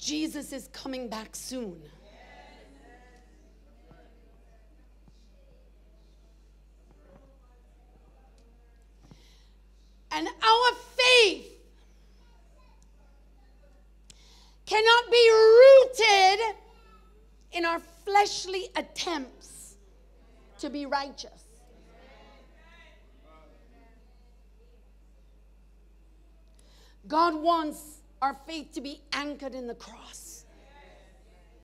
Jesus is coming back soon. And our faith cannot be rooted in our fleshly attempts to be righteous. God wants our faith to be anchored in the cross.